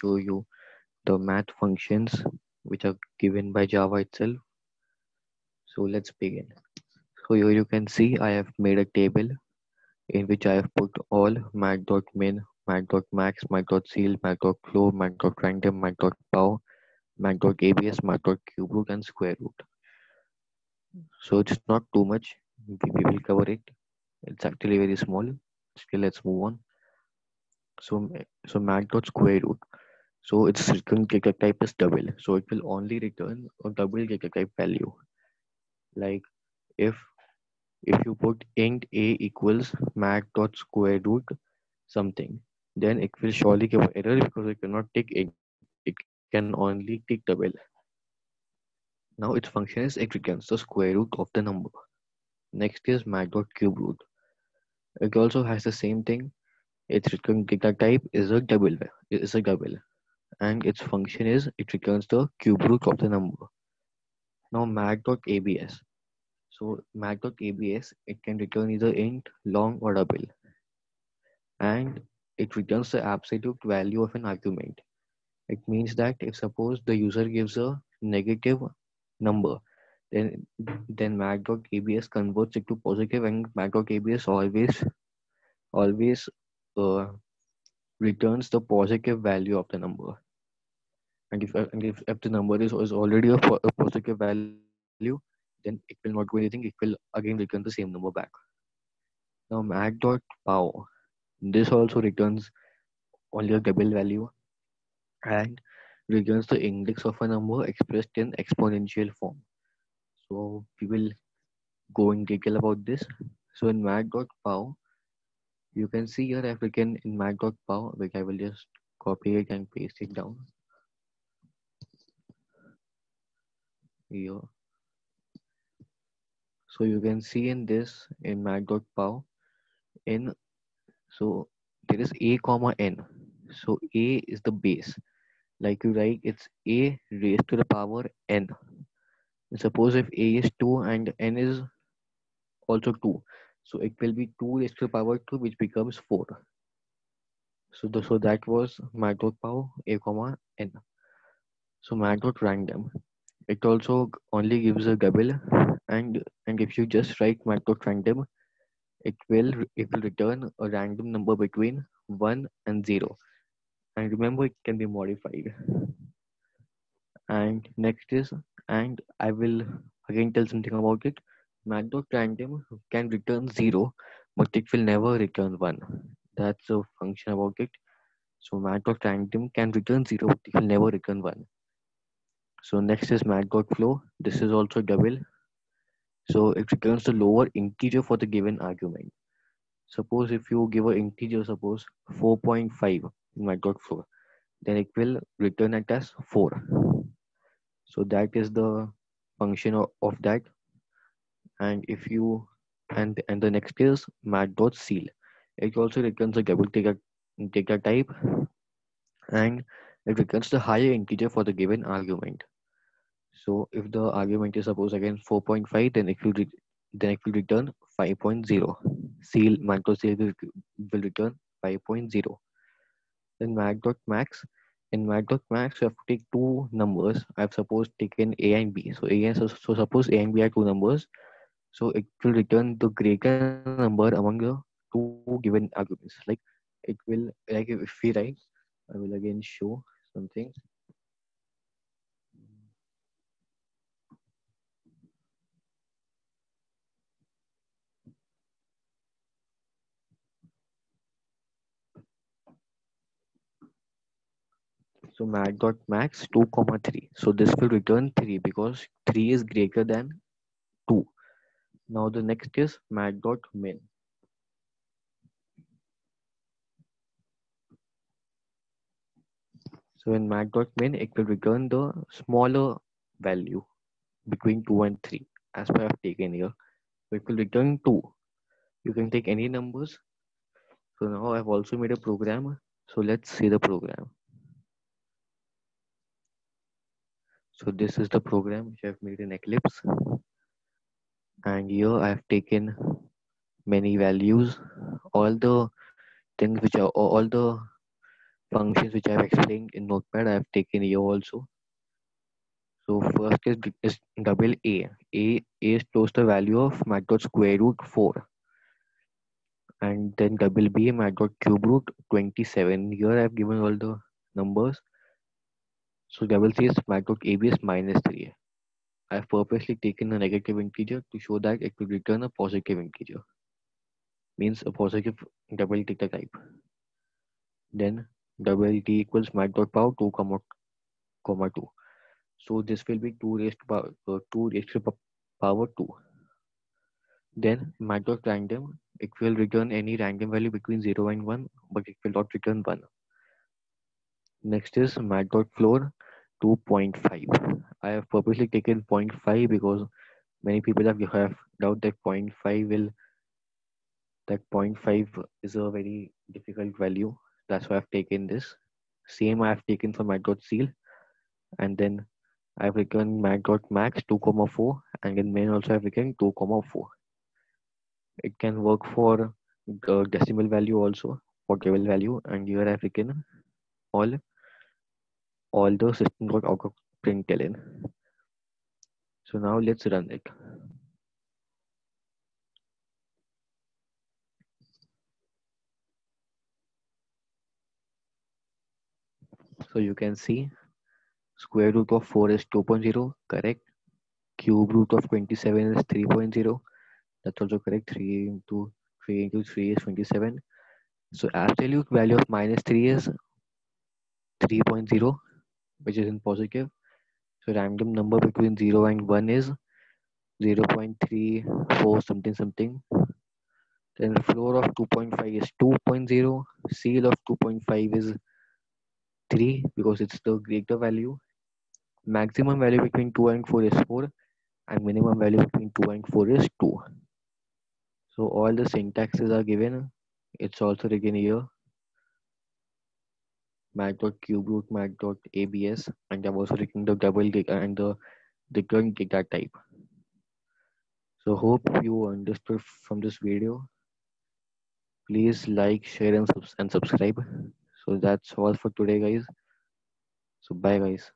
show you the math functions which are given by Java itself. So let's begin. So here you can see I have made a table in which I have put all Math.min, Math.max, Math.ceil, Math.flow, Math.random, Math.pow, Math.abs, Math.cuberoot, and square root. So it's not too much. We will cover it. It's actually very small. Still, let's move on. So, so Math.square root. So its return data type is double. So it will only return a double data type value. Like if if you put int a equals Math dot square root something, then it will surely give an error because it cannot take int. It can only take double. Now its function is it returns the square root of the number. Next is Math dot cube root. It also has the same thing. Its return data type is a double. Is a double and its function is it returns the cube root of the number. Now Math.abs. So Math.abs it can return either int, long or double. And it returns the absolute value of an argument. It means that if suppose the user gives a negative number, then then Math.abs converts it to positive and Math.abs always always uh, returns the positive value of the number. And if and if, if the number is, is already a, a positive value then it will not do anything. It will again return the same number back. Now Math.pow this also returns only a double value and returns the index of a number expressed in exponential form. So we will go in detail about this. So in Math.pow you can see here I've written in Math.pow which I will just copy it and paste it down. Here. So you can see in this in Math.pow in so there is a comma n. So a is the base. Like you write it's a raised to the power n. Suppose if a is 2 and n is also 2 so it will be 2 raised to the power 2 which becomes 4 so the, so that was Math.pow a comma n. So Math.random it also only gives a double and and if you just write Math.random it will it will return a random number between 1 and 0 and remember it can be modified. And next is and i will again tell something about it Math.random can return 0 but it will never return 1 that's a function about it so Math.random can return 0 but it will never return 1 so next is Math.flow. This is also double. So it returns the lower integer for the given argument. Suppose if you give an integer, suppose 4.5 in Math.flow, then it will return it as 4. So that is the function of that. And if you and and the next is Math.ceil. It also returns a double data, data type and it returns the higher integer for the given argument. So if the argument is suppose again 4.5, then it will then it will return 5.0. Ceil macro ceil will, will return 5.0. Then Math.max in Math.max you have to take two numbers. I've suppose taken a and b. So a and so, so suppose a and b are two numbers. So it will return the greater number among the two given arguments. Like it will like if we write, I will again show something. So Math dot max 2 comma 3. So this will return 3 because 3 is greater than 2. Now the next is Math dot min. So in Math.min, it will return the smaller value between 2 and 3 as per I've taken here. So it will return 2. You can take any numbers. So now I've also made a program. So let's see the program. So this is the program which I've made in Eclipse. And here I've taken many values, all the things which are all the functions which I have explained in Notepad, I have taken here also. So first is, is double A. A, A stores the value of mat dot square root 4. And then double B mat dot cube root 27. Here I have given all the numbers. So double C is mat dot AB is minus 3. I have purposely taken a negative integer to show that it will return a positive integer. Means a positive double data type. Then double t equals mat dot power 2 comma, comma 2. So this will be 2 raised to power, uh, 2 raised to power 2. Then mat dot random, it will return any random value between 0 and 1, but it will not return 1. Next is mat dot floor 2.5. I have purposely taken 0.5 because many people have, have doubt that 0.5 will that 0.5 is a very difficult value. That's why I've taken this. Same I've taken for mat dot ceil and then I've written mat dot max 2 comma 4 and in main also I've written 2 comma 4 it can work for the decimal value also for table value. And here I've written all all the system dot out of println so now let's run it So you can see square root of 4 is 2.0, correct? Cube root of 27 is 3.0. That's also correct. 3 into 3 into 3 is 27. So absolute value of minus 3 is 3.0, which is in positive. So random number between 0 and 1 is 0 0.34 something something. Then floor of 2.5 is 2.0. Ceil of 2.5 is 3 because it's the greater value. Maximum value between 2 and 4 is 4 and minimum value between 2 and 4 is 2. So all the syntaxes are given. It's also written here. mat.cube root mat.abs and I've also written the double data uh, and the recurrent data type. So hope you understood from this video. Please like, share and, subs and subscribe so that's all for today guys so bye guys